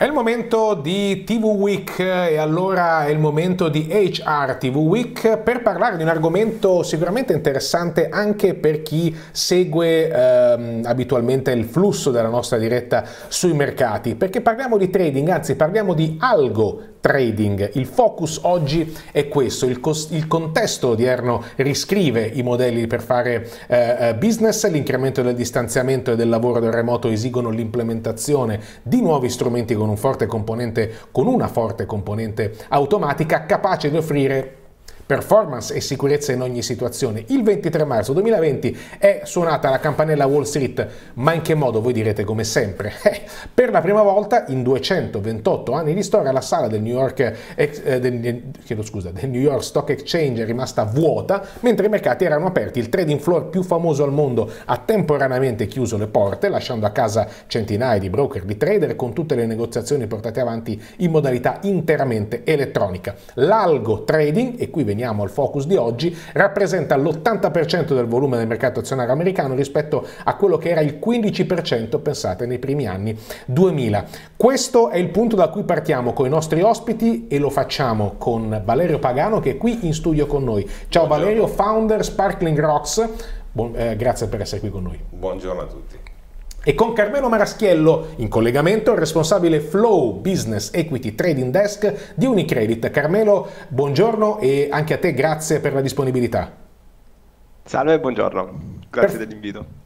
È il momento di TV Week e allora è il momento di HR TV Week per parlare di un argomento sicuramente interessante anche per chi segue ehm, abitualmente il flusso della nostra diretta sui mercati, perché parliamo di trading, anzi parliamo di algo trading. Il focus oggi è questo, il, il contesto odierno riscrive i modelli per fare eh, eh, business, l'incremento del distanziamento e del lavoro del remoto esigono l'implementazione di nuovi strumenti con, un forte componente, con una forte componente automatica capace di offrire performance e sicurezza in ogni situazione. Il 23 marzo 2020 è suonata la campanella Wall Street, ma in che modo? Voi direte come sempre. Eh, per la prima volta in 228 anni di storia la sala del New York, eh, del, chiedo scusa, del New York Stock Exchange è rimasta vuota, mentre i mercati erano aperti. Il trading floor più famoso al mondo ha temporaneamente chiuso le porte, lasciando a casa centinaia di broker, di trader, con tutte le negoziazioni portate avanti in modalità interamente elettronica. L'algo trading, e qui veniamo veniamo al focus di oggi, rappresenta l'80% del volume del mercato azionario americano rispetto a quello che era il 15%, pensate, nei primi anni 2000. Questo è il punto da cui partiamo con i nostri ospiti e lo facciamo con Valerio Pagano che è qui in studio con noi. Ciao Buongiorno. Valerio, founder Sparkling Rocks. Buon, eh, grazie per essere qui con noi. Buongiorno a tutti e con Carmelo Maraschiello in collegamento, il responsabile Flow Business Equity Trading Desk di Unicredit. Carmelo, buongiorno e anche a te grazie per la disponibilità. Salve, buongiorno, grazie per... dell'invito.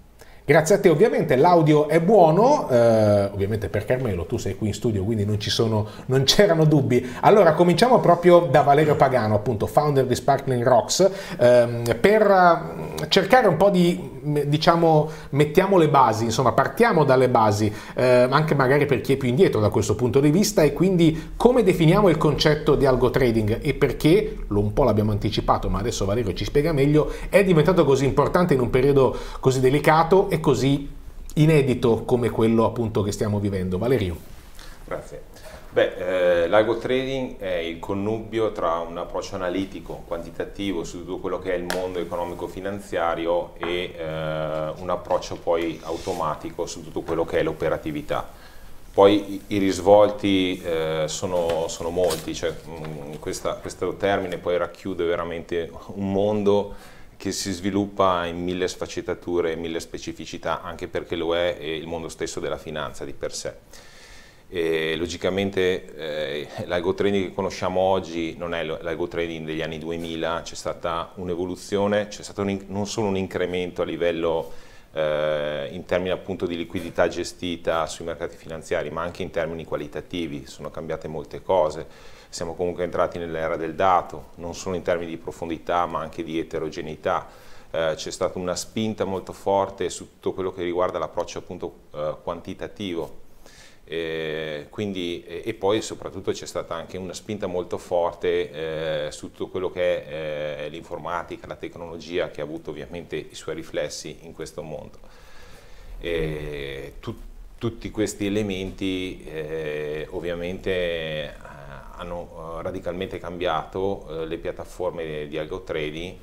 Grazie a te, ovviamente l'audio è buono, eh, ovviamente per Carmelo, tu sei qui in studio, quindi non, ci sono, non c'erano dubbi. Allora, cominciamo proprio da Valerio Pagano, appunto, founder di Sparkling Rocks, ehm, per cercare un po' di diciamo, mettiamo le basi, insomma, partiamo dalle basi, eh, anche magari per chi è più indietro da questo punto di vista e quindi come definiamo il concetto di algo trading e perché, lo un po' l'abbiamo anticipato, ma adesso Valerio ci spiega meglio, è diventato così importante in un periodo così delicato e così inedito come quello appunto che stiamo vivendo. Valerio. Grazie. Beh, eh, l'algo trading è il connubio tra un approccio analitico, quantitativo su tutto quello che è il mondo economico-finanziario e eh, un approccio poi automatico su tutto quello che è l'operatività. Poi i, i risvolti eh, sono, sono, molti, cioè, mh, mm, questa, questo termine poi racchiude veramente un mondo che si sviluppa in mille sfaccettature mille specificità, anche perché lo è il mondo stesso della finanza di per sé. E logicamente eh, l'algo trading che conosciamo oggi non è l'algo trading degli anni 2000, c'è stata un'evoluzione, c'è stato un, non solo un incremento a livello eh, in termini appunto di liquidità gestita sui mercati finanziari, ma anche in termini qualitativi, sono cambiate molte cose, siamo comunque entrati nell'era del dato, non solo in termini di profondità ma anche di eterogeneità, eh, c'è stata una spinta molto forte su tutto quello che riguarda l'approccio appunto eh, quantitativo eh, quindi, e, e, poi soprattutto c'è stata anche una spinta molto forte eh, su tutto quello che è eh, l'informatica, la tecnologia che ha avuto ovviamente i suoi riflessi in questo mondo. Tu, tutti questi elementi eh, ovviamente eh, hanno radicalmente cambiato eh, le piattaforme di algo trading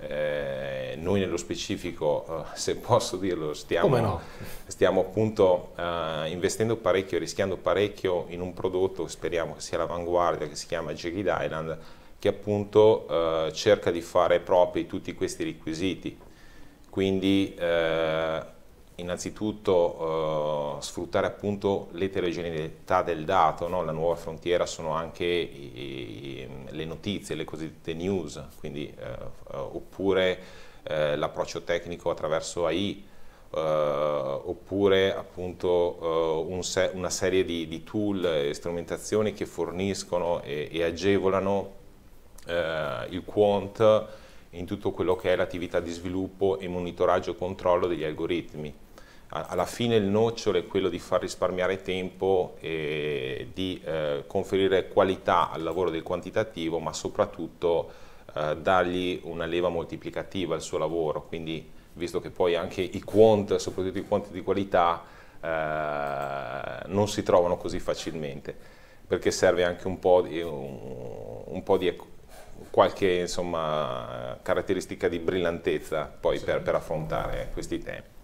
eh, noi nello specifico, eh, se posso dirlo, stiamo, no? stiamo appunto eh, investendo parecchio, rischiando parecchio in un prodotto, speriamo che sia l'avanguardia, che si chiama Jagged Island, che appunto eh, cerca di fare propri tutti questi requisiti. Quindi eh, innanzitutto uh, sfruttare appunto l'eterogeneità del dato, no? la nuova frontiera sono anche i, i, le notizie, le cosiddette news, quindi, uh, uh, oppure l'approccio tecnico attraverso AI, oppure appunto un se una serie di, di, tool e strumentazioni che forniscono e, e agevolano il quant in tutto quello che è l'attività di sviluppo e monitoraggio e controllo degli algoritmi alla fine il nocciolo è quello di far risparmiare tempo e di eh, conferire qualità al lavoro del quantitativo, ma soprattutto eh, dargli una leva moltiplicativa al suo lavoro. Quindi, visto che poi anche i quant, soprattutto i quant di qualità, eh, non si trovano così facilmente, perché serve anche un po' di, un, un po di qualche insomma, caratteristica di brillantezza poi sì. per, per affrontare questi temi.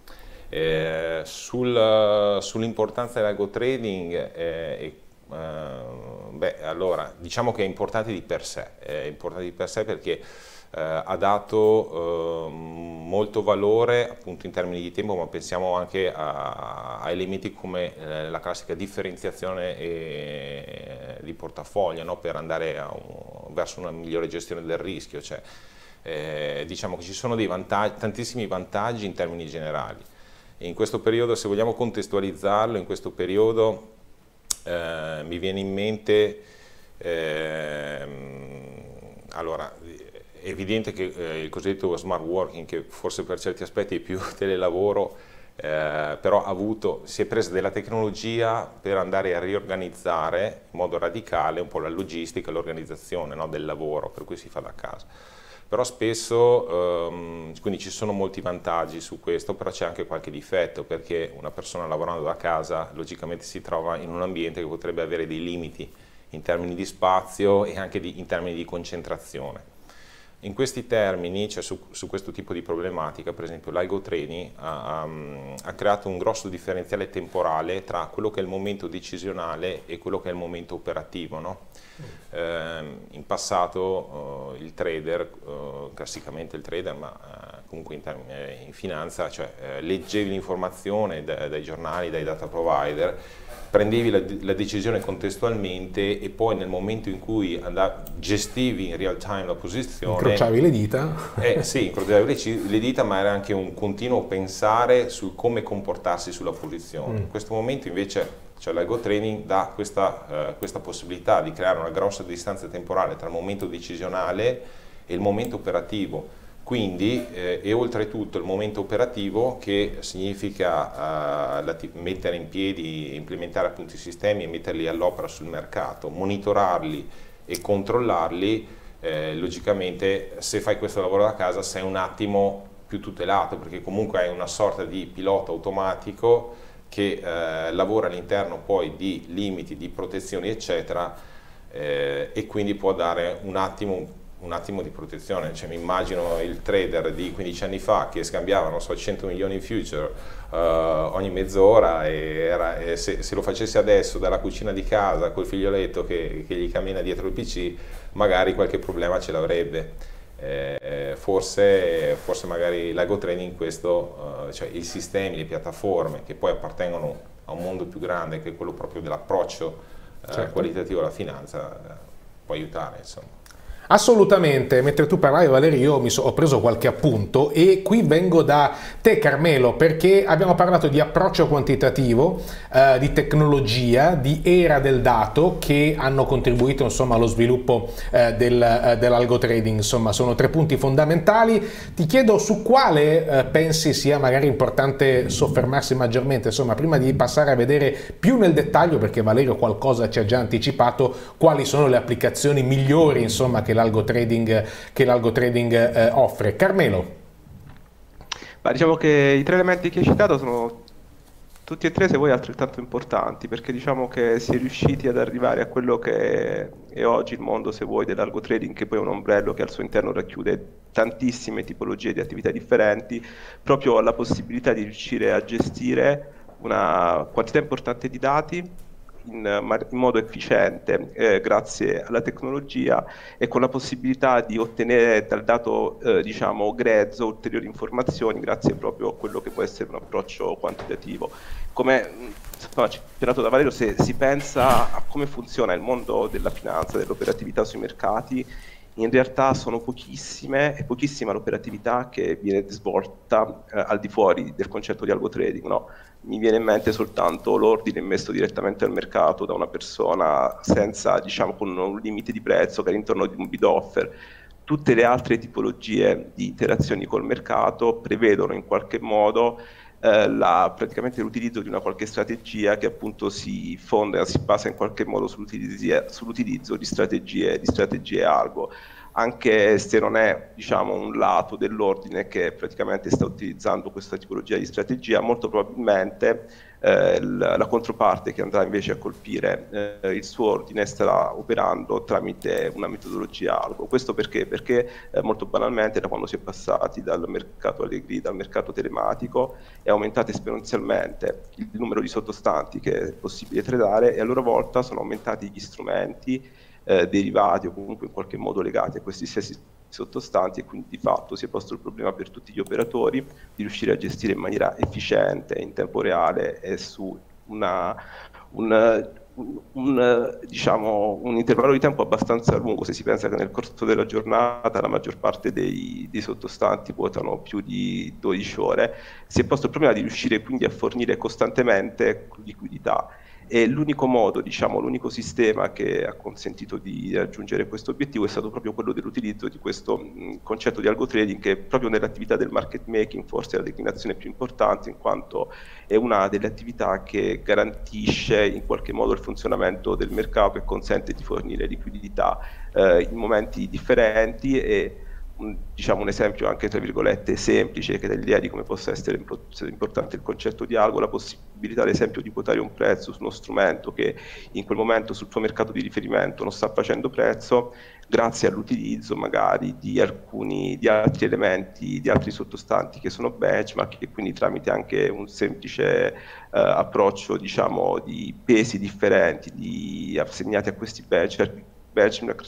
Eh, sul, sull'importanza dell'algo trading eh, e Uh, beh, allora, diciamo che è importante di per sé, è importante di per sé perché uh, ha dato uh, molto valore appunto in termini di tempo, ma pensiamo anche a, a elementi come eh, la classica differenziazione e, di portafoglio no? per andare un, verso una migliore gestione del rischio. Cioè, eh, diciamo che ci sono vantaggi, tantissimi vantaggi in termini generali. In questo periodo, se vogliamo contestualizzarlo, in questo periodo eh, mi viene in mente, eh, allora, è evidente che eh, il cosiddetto smart working, che forse per certi aspetti è più telelavoro, eh, però ha avuto, si è presa della tecnologia per andare a riorganizzare in modo radicale un po' la logistica, l'organizzazione no, del lavoro, per cui si fa da casa però spesso, ehm, quindi ci sono molti vantaggi su questo, però c'è anche qualche difetto perché una persona lavorando da casa logicamente si trova in un ambiente che potrebbe avere dei limiti in termini di spazio e anche di, in termini di concentrazione. In questi termini, cioè su, su, questo tipo di problematica, per esempio l'Igo Training ha, ha, ha, creato un grosso differenziale temporale tra quello che è il momento decisionale e quello che è il momento operativo. No? Eh, in passato eh, il trader, eh, classicamente il trader, ma eh, comunque in, in, finanza, cioè, eh, leggevi l'informazione da, dai giornali, dai data provider, prendevi la, la, decisione contestualmente e poi nel momento in cui andavi, gestivi in real time la posizione... Incrociavi le dita? Eh, sì, incrociavi le, le, dita, ma era anche un continuo pensare su come comportarsi sulla posizione. Mm. In questo momento invece cioè l'Ego Training dà questa, eh, questa possibilità di creare una grossa distanza temporale tra il momento decisionale e il momento operativo quindi, eh, e oltretutto il momento operativo che significa eh, mettere in piedi, implementare appunto i sistemi e metterli all'opera sul mercato, monitorarli e controllarli, eh, logicamente se fai questo lavoro da casa sei un attimo più tutelato perché comunque hai una sorta di pilota automatico che eh, lavora all'interno poi di limiti, di protezioni eccetera eh, e quindi può dare un attimo un attimo di protezione, cioè, mi immagino il trader di 15 anni fa che scambiava non so, 100 milioni in future uh, ogni mezz'ora e, era, e se, se, lo facesse adesso dalla cucina di casa col figlioletto che, che gli cammina dietro il PC magari qualche problema ce l'avrebbe. Eh, forse, forse magari l'Ego Training questo, uh, cioè i sistemi, le piattaforme che poi appartengono a un mondo più grande che è quello proprio dell'approccio uh, certo. qualitativo alla finanza, può aiutare insomma. Assolutamente, mentre tu parlavi Valerio io mi so, ho preso qualche appunto e qui vengo da te Carmelo perché abbiamo parlato di approccio quantitativo, eh, di tecnologia, di era del dato che hanno contribuito insomma, allo sviluppo eh, del, eh, dell'algo trading, insomma sono tre punti fondamentali. Ti chiedo su quale eh, pensi sia magari importante soffermarsi maggiormente, insomma prima di passare a vedere più nel dettaglio perché Valerio qualcosa ci ha già anticipato, quali sono le applicazioni migliori insomma che l'algo trading, che l'algo trading eh, offre. Carmelo. Ma diciamo che i tre elementi che hai citato sono tutti e tre se vuoi altrettanto importanti perché diciamo che si è riusciti ad arrivare a quello che è oggi il mondo se vuoi dell'algo trading che poi è un ombrello che al suo interno racchiude tantissime tipologie di attività differenti proprio la possibilità di riuscire a gestire una quantità importante di dati in, in modo efficiente eh, grazie alla tecnologia e con la possibilità di ottenere dal dato eh, diciamo grezzo ulteriori informazioni grazie proprio a quello che può essere un approccio quantitativo. Come insomma, citato da Valerio, se si pensa a come funziona il mondo della finanza, dell'operatività sui mercati, in realtà sono pochissime, è pochissima l'operatività che viene svolta eh, al di fuori del concetto di algo trading. No? Mi viene in mente soltanto l'ordine messo direttamente al mercato da una persona senza, diciamo, con un limite di prezzo che è all'intorno di un bid offer. Tutte le altre tipologie di interazioni col mercato prevedono in qualche modo eh, la, praticamente l'utilizzo di una qualche strategia che appunto si fonda, si basa in qualche modo sull'utilizzo, sull'utilizzo di strategie, di strategie algo. Anche se non è diciamo, un lato dell'ordine che praticamente sta utilizzando questa tipologia di strategia, molto probabilmente eh, la, controparte che andrà invece a colpire eh, il suo ordine starà operando tramite una metodologia algo. Questo perché? Perché eh, molto banalmente da quando si è passati dal mercato allegri, dal mercato telematico è aumentato esponenzialmente il numero di sottostanti che è possibile tradare e a loro volta sono aumentati gli strumenti eh, derivati o comunque in qualche modo legati a questi stessi sottostanti e quindi di fatto si è posto il problema per tutti gli operatori di riuscire a gestire in maniera efficiente, in tempo reale e su una, un, un, un, diciamo, un, intervallo di tempo abbastanza lungo, se si pensa che nel corso della giornata la maggior parte dei, dei sottostanti quotano più di 12 ore, si è posto il problema di riuscire quindi a fornire costantemente liquidità e l'unico modo, diciamo, l'unico sistema che ha consentito di raggiungere questo obiettivo è stato proprio quello dell'utilizzo di questo concetto di algo trading che proprio nell'attività del market making forse è la declinazione più importante in quanto è una delle attività che garantisce in qualche modo il funzionamento del mercato e consente di fornire liquidità eh, in momenti differenti e un, diciamo, un esempio anche tra virgolette semplice che dà l'idea di come possa essere importante il concetto di algo, la possibilità ad esempio di quotare un prezzo su uno strumento che in quel momento sul tuo mercato di riferimento non sta facendo prezzo, grazie all'utilizzo magari di alcuni di altri elementi, di altri sottostanti che sono benchmark e quindi tramite anche un semplice eh, approccio diciamo di pesi differenti di, assegnati a questi benchmark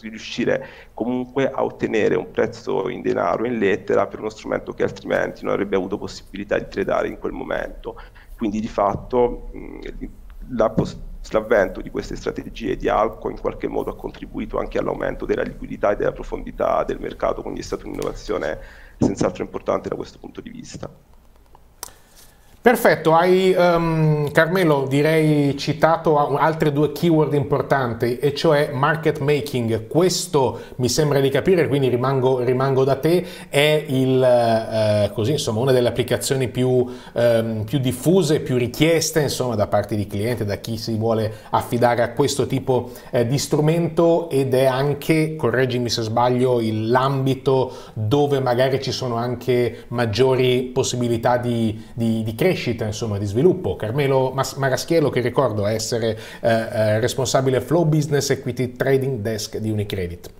di riuscire comunque a ottenere un prezzo in denaro, in lettera, per uno strumento che altrimenti non avrebbe avuto possibilità di tradare in quel momento. Quindi di fatto la, l'avvento di queste strategie di Alco in qualche modo ha contribuito anche all'aumento della liquidità e della profondità del mercato, quindi è stata un'innovazione senz'altro importante da questo punto di vista. Perfetto, hai um, Carmelo direi citato altre due keyword importanti e cioè market making, questo mi sembra di capire quindi rimango, rimango da te, è il, uh, così, insomma, una delle applicazioni più, um, più, diffuse, più richieste insomma, da parte di clienti, da chi si vuole affidare a questo tipo eh, di strumento ed è anche, correggimi se sbaglio, l'ambito dove magari ci sono anche maggiori possibilità di, di, di crescita crescita, insomma, di sviluppo. Carmelo Maraschiello, che ricordo essere eh, eh, responsabile Flow Business Equity Trading Desk di Unicredit.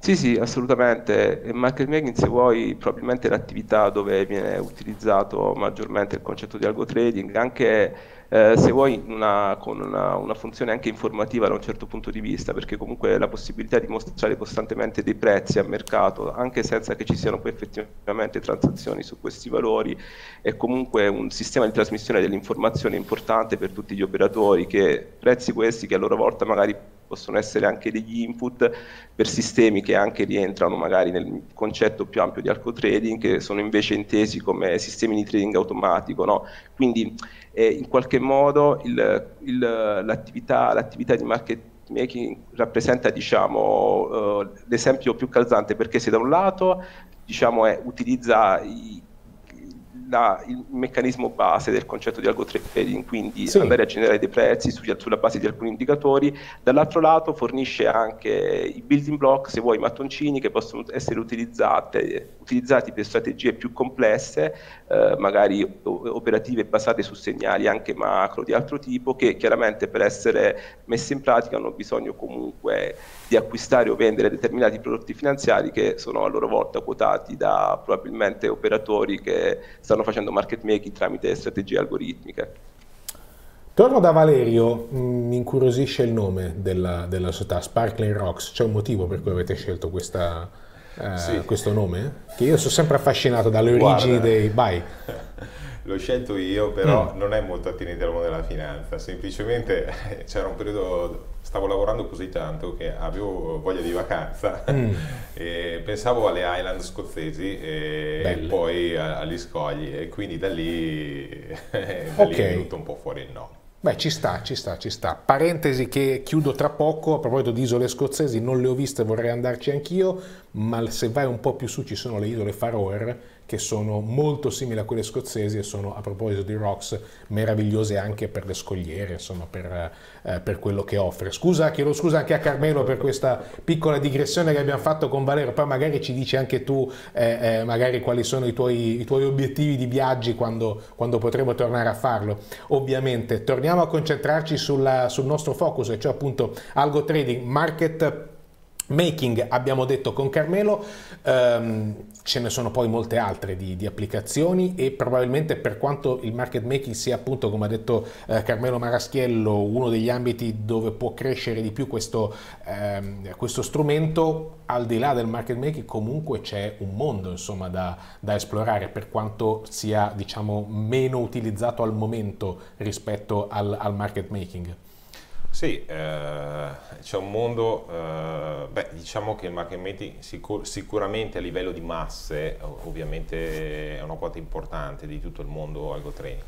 Sì, sì, assolutamente. Market making, se vuoi, probabilmente è l'attività dove viene utilizzato maggiormente il concetto di algo trading, anche eh, se vuoi una, con una, una, funzione anche informativa da un certo punto di vista, perché comunque la possibilità di mostrare costantemente dei prezzi a mercato, anche senza che ci siano poi effettivamente transazioni su questi valori, è comunque un sistema di trasmissione dell'informazione importante per tutti gli operatori, che prezzi questi che a loro volta magari possono essere anche degli input per sistemi che anche rientrano magari nel concetto più ampio di alco trading, che sono invece intesi come sistemi di trading automatico. No? Quindi eh, in qualche modo il, il, l'attività, l'attività di market making rappresenta diciamo, uh, l'esempio più calzante perché se da un lato diciamo, è, utilizza i, la, il meccanismo base del concetto di algo trading, quindi sì. andare a generare dei prezzi su, sulla base di alcuni indicatori, dall'altro lato fornisce anche i building block, se vuoi, i mattoncini che possono essere utilizzati per strategie più complesse, eh, magari operative basate su segnali anche macro di altro tipo, che chiaramente per essere messe in pratica hanno bisogno comunque di acquistare o vendere determinati prodotti finanziari che sono a loro volta quotati da probabilmente operatori che stanno facendo market making tramite strategie algoritmiche. Torno da Valerio, mi incuriosisce il nome della, della società, Sparkling Rocks, c'è un motivo per cui avete scelto questa, eh, sì. questo nome? Che io sono sempre affascinato dalle origini Guarda. dei... Vai! L'ho scelto io, però mm. non è molto attinente al mondo della finanza, semplicemente c'era un periodo stavo lavorando così tanto che avevo voglia di vacanza mm. e pensavo alle Island scozzesi e, poi agli scogli e quindi da lì, da okay. lì è venuto un po' fuori il no. Beh, ci sta, ci sta, ci sta. Parentesi che chiudo tra poco, a proposito di isole scozzesi, non le ho viste, vorrei andarci anch'io, ma se vai un po' più su ci sono le isole Faroe che sono molto simili a quelle scozzesi e sono a proposito di rocks meravigliose anche per le scogliere, insomma per, eh, per quello che offre. Scusa, chiedo scusa anche a Carmelo per questa piccola digressione che abbiamo fatto con Valero, poi magari ci dici anche tu eh, eh, magari quali sono i tuoi, i tuoi obiettivi di viaggi quando, quando, potremo tornare a farlo. Ovviamente torniamo a concentrarci sulla, sul nostro focus, cioè appunto algo trading, market Making abbiamo detto con Carmelo, ehm, ce ne sono poi molte altre di, di, applicazioni e probabilmente per quanto il market making sia appunto come ha detto eh, Carmelo Maraschiello uno degli ambiti dove può crescere di più questo, ehm, questo strumento, al di là del market making comunque c'è un mondo insomma da, da esplorare per quanto sia diciamo meno utilizzato al momento rispetto al, al market making. Sì, eh, c'è un mondo, eh, beh, diciamo che il market making sicur- sicuramente a livello di masse ovviamente è una quota importante di tutto il mondo algo training,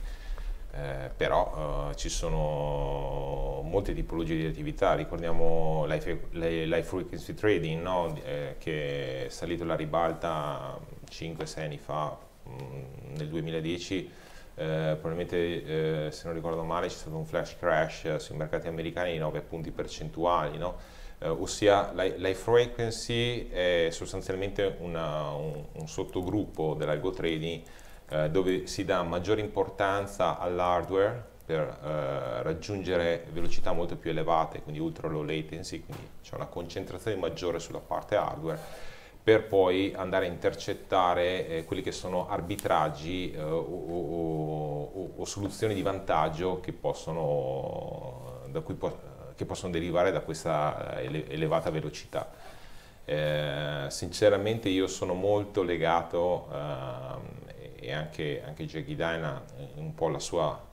eh, però eh, ci sono molte tipologie di attività, ricordiamo life, life frequency trading no? Eh, che è salito alla ribalta 5-6 anni fa, mh, mm, nel 2010 eh, probabilmente eh, se non ricordo male c'è stato un flash crash eh, sui mercati americani di 9 punti percentuali, no? eh, ossia l'high frequency è sostanzialmente una, un, un, sottogruppo dell'algo trading dove si dà maggiore importanza all'hardware per eh, raggiungere velocità molto più elevate, quindi ultra low latency, quindi c'è una concentrazione maggiore sulla parte hardware per poi andare a intercettare eh, quelli che sono arbitraggi eh, o, o, o, soluzioni di vantaggio che possono, po- che possono derivare da questa eh, ele- elevata velocità. Eh, sinceramente io sono molto legato eh, e anche, anche Jackie Dyna un po' la sua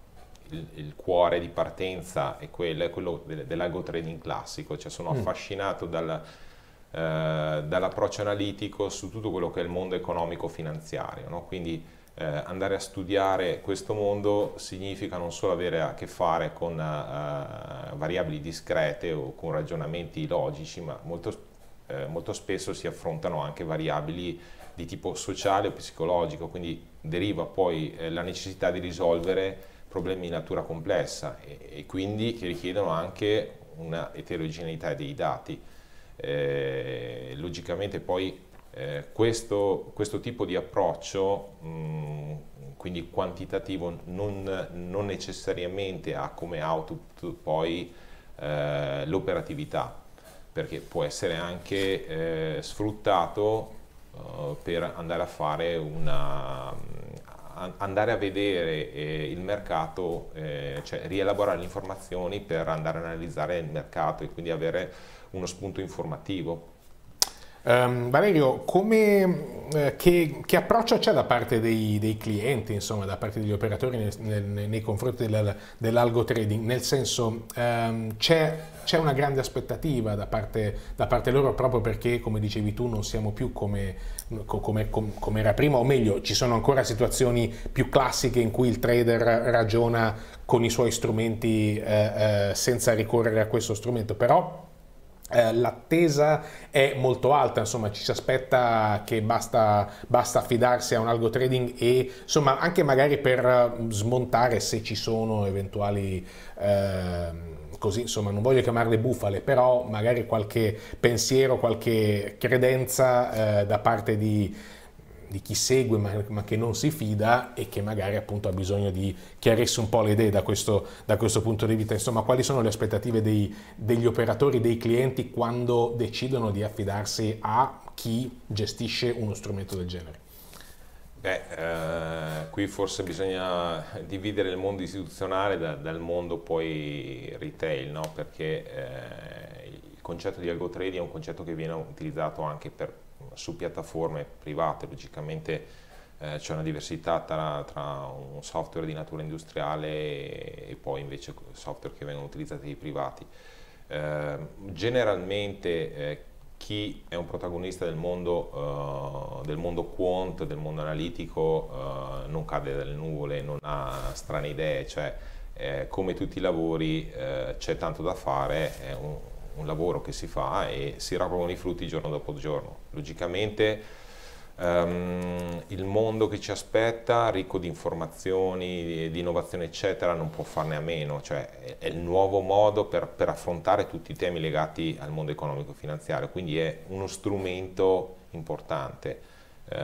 il, il, cuore di partenza è quello, è quello dell'algo trading classico, cioè sono mm. affascinato dal, eh, dall'approccio analitico su tutto quello che è il mondo economico-finanziario. No? Quindi eh, andare a studiare questo mondo significa non solo avere a che fare con eh, variabili discrete o con ragionamenti logici, ma molto, eh, molto spesso si affrontano anche variabili di tipo sociale o psicologico, quindi deriva poi eh, la necessità di risolvere problemi di natura complessa e, e quindi che richiedono anche una eterogeneità dei dati. Eh, logicamente poi eh, questo, questo, tipo di approccio, mh, mm, quindi quantitativo, non, non, necessariamente ha come output poi eh, l'operatività, perché può essere anche eh, sfruttato eh, per andare a fare una andare a vedere eh, il mercato, eh, cioè rielaborare le informazioni per andare a analizzare il mercato e quindi avere uno spunto informativo. Um, Valerio, come, eh, che, che, approccio c'è da parte dei, dei, clienti, insomma, da parte degli operatori nel, nel, nei confronti del, dell'algo trading? Nel senso, um, c'è, una grande aspettativa da parte, da parte, loro proprio perché, come dicevi tu, non siamo più come, come, come, era prima, o meglio, ci sono ancora situazioni più classiche in cui il trader ragiona con i suoi strumenti eh, eh, senza ricorrere a questo strumento, però eh, l'attesa è molto alta, insomma ci si aspetta che basta, basta, affidarsi a un algo trading e insomma anche magari per smontare se ci sono eventuali eh, così insomma non voglio chiamarle bufale però magari qualche pensiero, qualche credenza eh, da parte di di chi segue ma, ma, che non si fida e che magari appunto ha bisogno di chiarirsi un po' le idee da questo, da questo punto di vista. Insomma, quali sono le aspettative dei, degli operatori, dei clienti quando decidono di affidarsi a chi gestisce uno strumento del genere? Beh, eh, qui forse bisogna dividere il mondo istituzionale da, dal mondo poi retail, no? perché eh, il concetto di algo trading è un concetto che viene utilizzato anche per su piattaforme private, logicamente eh, c'è una diversità tra, tra, un software di natura industriale e, poi invece software che vengono utilizzati dai privati. Eh, generalmente eh, chi è un protagonista del mondo, uh, del mondo quant, del mondo analitico, uh, non cade dalle nuvole, non ha strane idee, cioè eh, come tutti i lavori eh, c'è tanto da fare, è un, un lavoro che si fa e si raccolgono i frutti giorno dopo giorno. Logicamente Um, il mondo che ci aspetta, ricco di informazioni, di, innovazione eccetera, non può farne a meno, cioè è, il nuovo modo per, per, affrontare tutti i temi legati al mondo economico-finanziario, quindi è uno strumento importante. Uh,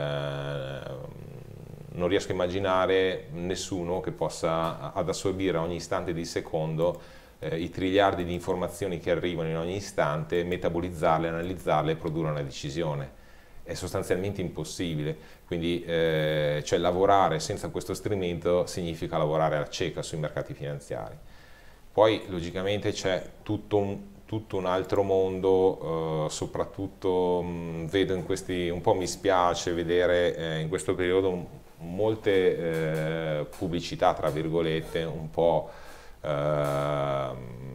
non riesco a immaginare nessuno che possa ad assorbire ogni istante di secondo eh, i triliardi di informazioni che arrivano in ogni istante, metabolizzarle, analizzarle e produrre una decisione è sostanzialmente impossibile, quindi eh, cioè lavorare senza questo strumento significa lavorare a cieca sui mercati finanziari. Poi logicamente c'è tutto un, tutto un, altro mondo, eh, soprattutto mh, vedo in questi, un po' mi spiace vedere eh, in questo periodo molte eh, pubblicità, tra virgolette, un po'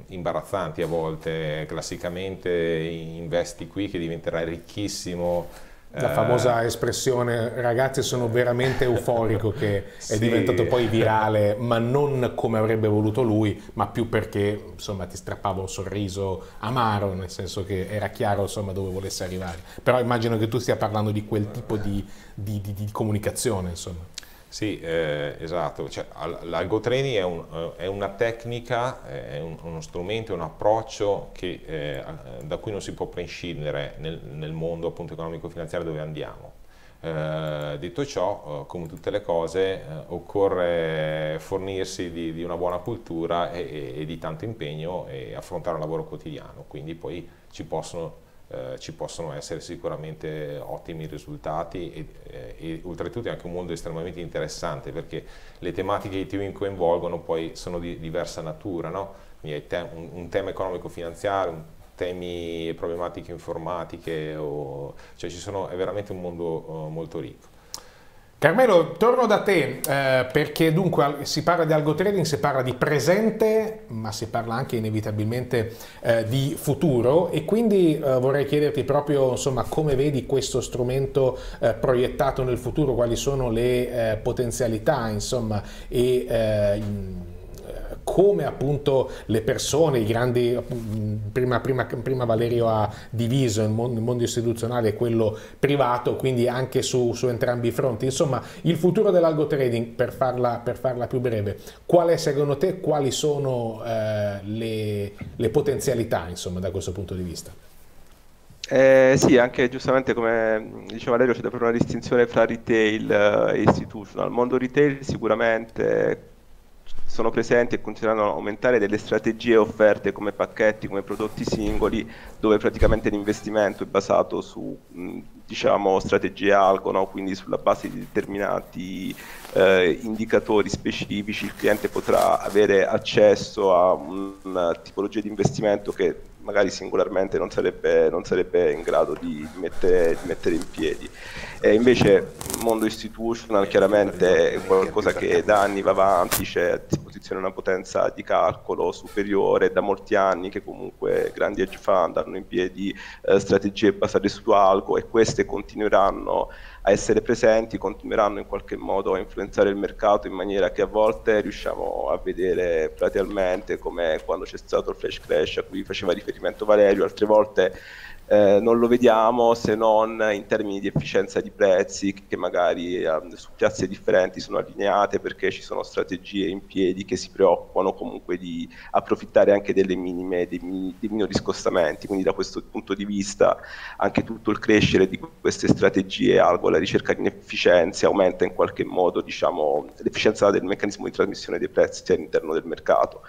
imbarazzanti a volte, classicamente investi qui che diventerai ricchissimo, la famosa espressione ragazzi sono veramente euforico che sì. è diventato poi virale, ma non come avrebbe voluto lui, ma più perché insomma ti strappava un sorriso amaro, nel senso che era chiaro insomma dove volesse arrivare. Però immagino che tu stia parlando di quel tipo di, di, di, di comunicazione, insomma. Sì, eh, esatto, cioè, l'algo training è, un, è, una tecnica, è un, uno strumento, è un approccio che, eh, da cui non si può prescindere nel, nel mondo economico-finanziario dove andiamo. Eh, detto ciò, eh, come tutte le cose, eh, occorre fornirsi di, di, una buona cultura e, e, e di tanto impegno e affrontare un lavoro quotidiano, quindi poi ci possono eh, ci possono essere sicuramente ottimi risultati e, eh, e, oltretutto è anche un mondo estremamente interessante perché le tematiche che ti coinvolgono poi sono di diversa natura, no? te un, un, tema economico-finanziario, temi e problematiche informatiche, o, cioè sono, è veramente un mondo uh, molto ricco. Carmelo, torno da te eh, perché dunque si parla di algo trading, si parla di presente, ma si parla anche inevitabilmente eh, di futuro. E quindi eh, vorrei chiederti proprio insomma, come vedi questo strumento eh, proiettato nel futuro, quali sono le eh, potenzialità insomma, e eh, come appunto le persone, i grandi, prima, prima, prima Valerio ha diviso il mondo, il mondo, istituzionale e quello privato, quindi anche su, su, entrambi i fronti. Insomma, il futuro dell'algo trading, per farla, per farla più breve, qual è secondo te, quali sono eh, le, le, potenzialità insomma, da questo punto di vista? Eh, sì, anche giustamente come diceva Valerio c'è fare una distinzione fra retail e institutional. Il mondo retail sicuramente sono presenti e continueranno ad aumentare delle strategie offerte come pacchetti, come prodotti singoli, dove praticamente l'investimento è basato su diciamo, strategie algo, no? quindi sulla base di determinati eh, indicatori specifici il cliente potrà avere accesso a una tipologia di investimento che magari singolarmente non sarebbe, non sarebbe in grado di, mettere, di, mettere, in piedi. E invece il mondo institutional chiaramente è qualcosa che da anni va avanti, c'è a disposizione una potenza di calcolo superiore da molti anni che comunque grandi hedge fund hanno in piedi eh, strategie basate su algo e queste continueranno a essere presenti, continueranno in qualche modo a influenzare il mercato in maniera che a volte riusciamo a vedere platealmente come quando c'è stato il flash crash a cui faceva riferimento Valerio, altre volte eh, non lo vediamo se non in termini di efficienza di prezzi che magari eh, su piazze differenti sono allineate perché ci sono strategie in piedi che si preoccupano comunque di approfittare anche delle minime, dei, dei minori scostamenti, quindi da questo punto di vista anche tutto il crescere di queste strategie algo la ricerca di efficienza aumenta in qualche modo diciamo, l'efficienza del meccanismo di trasmissione dei prezzi all'interno del mercato.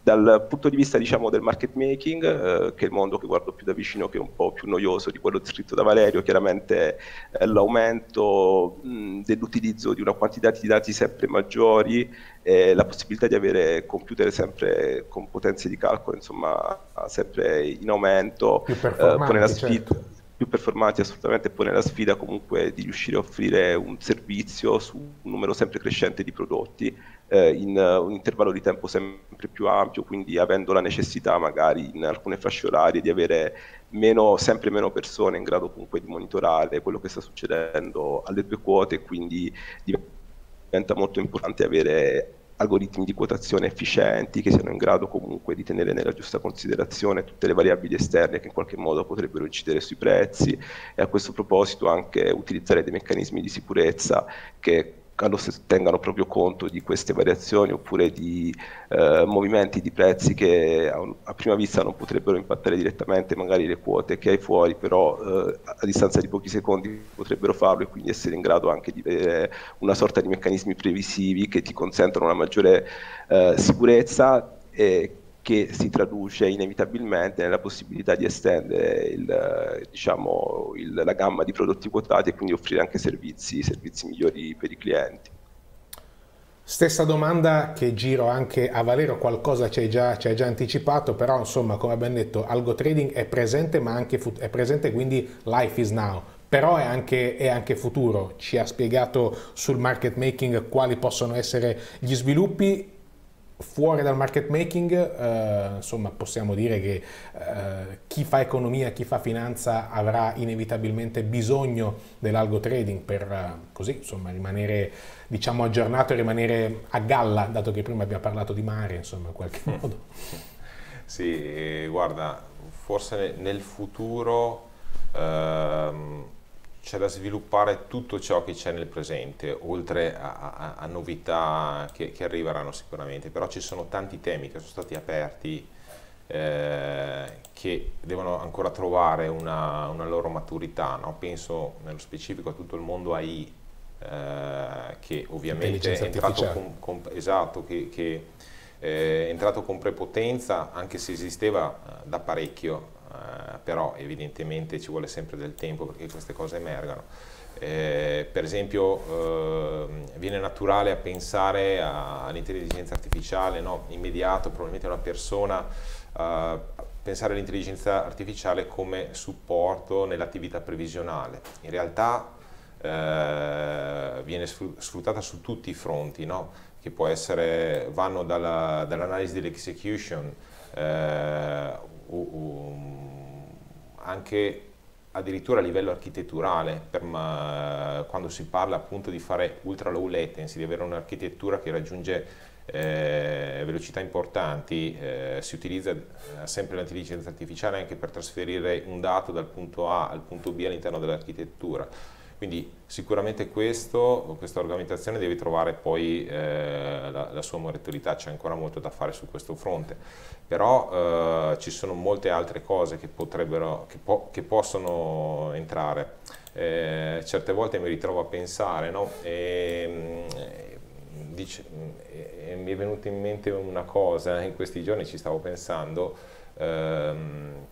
Dal punto di vista diciamo, del market making, eh, che è il mondo che guardo più da vicino, che è un po' più noioso di quello descritto da Valerio, chiaramente eh, l'aumento mh, dell'utilizzo di una quantità di dati sempre maggiori, e la possibilità di avere computer sempre con potenze di calcolo insomma, sempre in aumento, eh, pone la sfida. Certo più performanti assolutamente pone la sfida comunque di riuscire a offrire un servizio su un numero sempre crescente di prodotti eh, in uh, un intervallo di tempo sempre più ampio, quindi avendo la necessità magari in alcune fasce orarie di avere meno, sempre meno persone in grado comunque di monitorare quello che sta succedendo alle due quote, quindi diventa molto importante avere algoritmi di quotazione efficienti che siano in grado comunque di tenere nella giusta considerazione tutte le variabili esterne che in qualche modo potrebbero incidere sui prezzi. E a questo proposito anche utilizzare dei meccanismi di sicurezza che tengano proprio conto di queste variazioni oppure di eh, movimenti di prezzi che a, a, prima vista non potrebbero impattare direttamente magari le quote che hai fuori, però eh, a distanza di pochi secondi potrebbero farlo e quindi essere in grado anche di avere una sorta di meccanismi previsivi che ti consentono una maggiore eh, sicurezza e che si traduce inevitabilmente nella possibilità di estendere il, diciamo, il, la gamma di prodotti quotati e quindi offrire anche servizi, servizi migliori per i clienti. Stessa domanda che giro anche a Valero, qualcosa ci hai già, già, anticipato, però insomma come abbiamo detto Algo Trading è presente ma anche è presente quindi life is now, però è anche, è anche, futuro, ci ha spiegato sul market making quali possono essere gli sviluppi fuori dal market making, eh, insomma, possiamo dire che eh, chi fa economia, chi fa finanza avrà inevitabilmente bisogno dell'algo trading per eh, così, insomma, rimanere diciamo aggiornato e rimanere a galla, dato che prima abbiamo parlato di mare, insomma, in qualche modo. Sì, guarda, forse nel futuro ehm, c'è da sviluppare tutto ciò che c'è nel presente, oltre a, a, a novità che, che, arriveranno sicuramente, però ci sono tanti temi che sono stati aperti eh, che devono ancora trovare una, una loro maturità, no? penso nello specifico a tutto il mondo AI, eh, che ovviamente è entrato con, con, esatto, che, che eh, è entrato con prepotenza, anche se esisteva eh, da parecchio, eh, però evidentemente ci vuole sempre del tempo perché queste cose emergano. Eh, per esempio eh, viene naturale a pensare all'intelligenza artificiale, no? immediato, probabilmente una persona uh, pensare all'intelligenza artificiale come supporto nell'attività previsionale. In realtà eh, viene sfruttata su tutti i fronti, no? che può essere, vanno dalla, dall'analisi dell'execution, eh, anche addirittura a livello architetturale, per, quando si parla appunto di fare ultra low latency, di avere un'architettura che raggiunge eh, velocità importanti, eh, si utilizza eh, sempre l'intelligenza artificiale anche per trasferire un dato dal punto A al punto B all'interno dell'architettura quindi sicuramente questo, questa argomentazione deve trovare poi eh, la, la, sua maturità, c'è ancora molto da fare su questo fronte, però eh, ci sono molte altre cose che, che, po che possono entrare. Eh, certe volte mi ritrovo a pensare, no? e, mm, dice, e mi è venuta in mente una cosa, in questi giorni ci stavo pensando, ehm,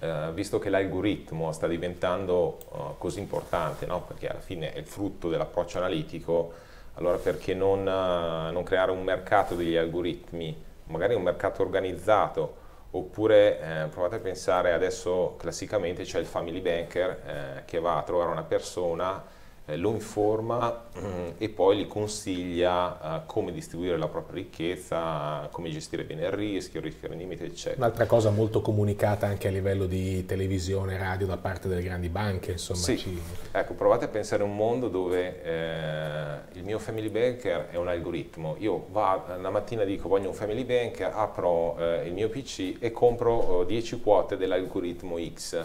eh, visto che l'algoritmo sta diventando uh, così importante, no? perché alla fine è il frutto dell'approccio analitico, allora perché non, uh, non, creare un mercato degli algoritmi, magari un mercato organizzato, oppure eh, provate a pensare adesso classicamente c'è il family banker eh, che va a trovare una persona eh, lo informa mm, e poi gli consiglia uh, come distribuire la propria ricchezza, come gestire bene il rischio, il rischio rendimento, eccetera. Un'altra cosa molto comunicata anche a livello di televisione, radio da parte delle grandi banche, insomma. Sì. Ci... Ecco, provate a pensare a un mondo dove eh, il mio family banker è un algoritmo. Io va, la mattina dico voglio un family banker, apro eh, il mio PC e compro 10 quote dell'algoritmo X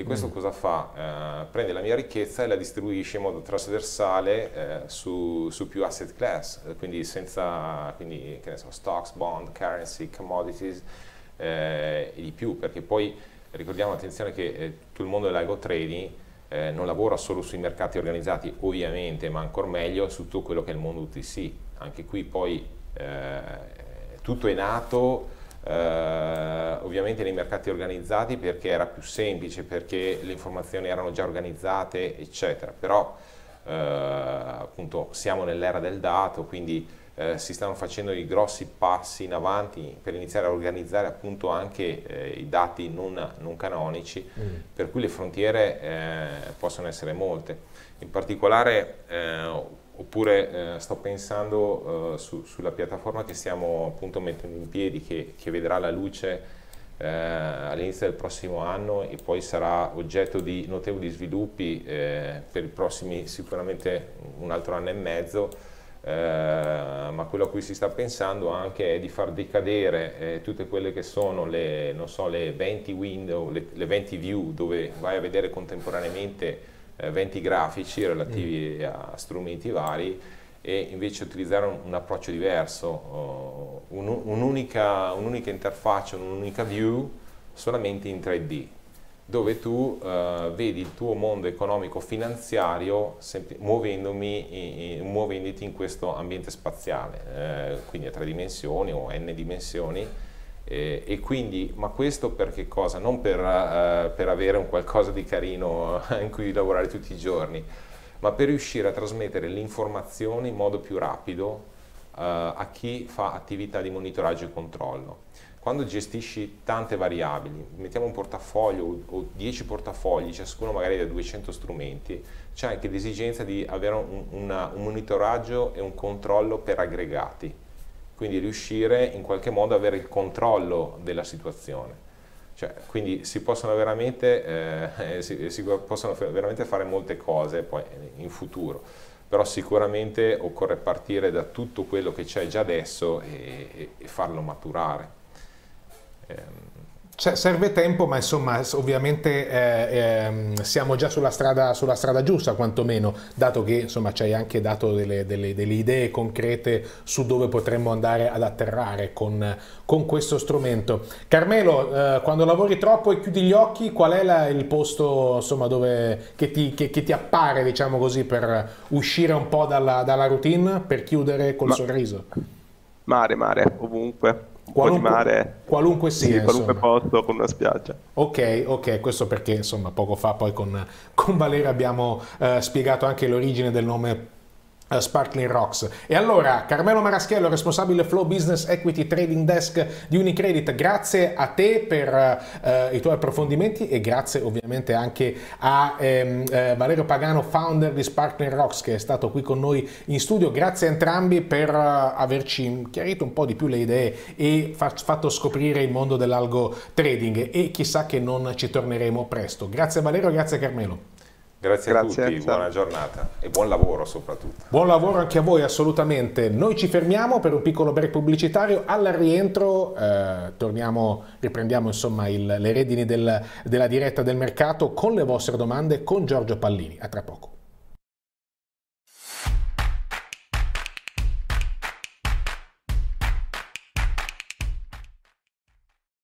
e questo mm. cosa fa? Eh, prende la mia ricchezza e la distribuisce in modo trasversale eh, su, su, più asset class, quindi senza quindi, che ne so, stocks, bond, currency, commodities eh, e di più, perché poi ricordiamo attenzione che eh, tutto il mondo dell'algo trading eh, non lavora solo sui mercati organizzati ovviamente, ma ancora meglio su tutto quello che è il mondo UTC. Anche qui poi eh, tutto è nato eh, ovviamente nei mercati organizzati perché era più semplice, perché le informazioni erano già organizzate, eccetera. Però eh, appunto siamo nell'era del dato, quindi eh, si stanno facendo i grossi passi in avanti per iniziare a organizzare appunto anche eh, i dati non, non canonici, mm. per cui le frontiere eh, possono essere molte. In particolare eh, oppure eh, sto pensando eh, su, sulla piattaforma che stiamo appunto mettendo in piedi che, che vedrà la luce eh, all'inizio del prossimo anno e poi sarà oggetto di notevoli sviluppi eh, per i prossimi sicuramente un altro anno e mezzo. Eh, ma quello a cui si sta pensando anche è di far decadere eh, tutte quelle che sono le, so, le 20 window, le, le, 20 view dove vai a vedere contemporaneamente eh, 20 grafici relativi mm. a strumenti vari e invece utilizzare un, un approccio diverso, uh, un, un'unica, un'unica interfaccia, un'unica view solamente in 3D dove tu uh, vedi il tuo mondo economico-finanziario muovendoti in questo ambiente spaziale, eh, quindi a tre dimensioni o n dimensioni. Eh, e quindi, ma questo per che cosa? Non per, uh, per avere un qualcosa di carino in cui lavorare tutti i giorni, ma per riuscire a trasmettere l'informazione in modo più rapido uh, a chi fa attività di monitoraggio e controllo quando gestisci tante variabili, mettiamo un portafoglio o 10 portafogli, ciascuno magari da 200 strumenti, c'è anche l'esigenza di avere un, una, un, monitoraggio e un controllo per aggregati, quindi riuscire in qualche modo ad avere il controllo della situazione. Cioè, quindi si possono, veramente, eh, si, si possono veramente fare molte cose poi in futuro però sicuramente occorre partire da tutto quello che c'è già adesso e, e farlo maturare. Cioè, serve tempo, ma insomma, ovviamente eh, eh, siamo già sulla strada, sulla strada, giusta, quantomeno, dato che insomma ci hai anche dato delle, delle, delle, idee concrete su dove potremmo andare ad atterrare con, con questo strumento. Carmelo, eh, quando lavori troppo e chiudi gli occhi, qual è la, il posto insomma, dove, che, ti, che, che, ti, appare, diciamo così, per uscire un po' dalla, dalla routine, per chiudere col ma, sorriso? Mare, mare, ovunque qualunque, mare, qualunque sia, sì, qualunque posto con una spiaggia. Ok, ok, questo perché insomma poco fa poi con, con Valeria abbiamo eh, spiegato anche l'origine del nome Sparkling Rocks. E allora, Carmelo Maraschello, responsabile Flow Business Equity Trading Desk di Unicredit, grazie a te per uh, i tuoi approfondimenti e grazie ovviamente anche a um, uh, Valerio Pagano, founder di Sparkling Rocks, che è stato qui con noi in studio. Grazie a entrambi per averci chiarito un po' di più le idee e fatto scoprire il mondo dell'algo trading e chissà che non ci torneremo presto. Grazie Valerio, grazie Carmelo. Grazie, Grazie a tutti, buona giornata e buon lavoro soprattutto. Buon lavoro anche a voi, assolutamente. Noi ci fermiamo per un piccolo break pubblicitario. Al rientro eh, torniamo, riprendiamo insomma il, le redini del, della diretta del mercato con le vostre domande con Giorgio Pallini. A tra poco.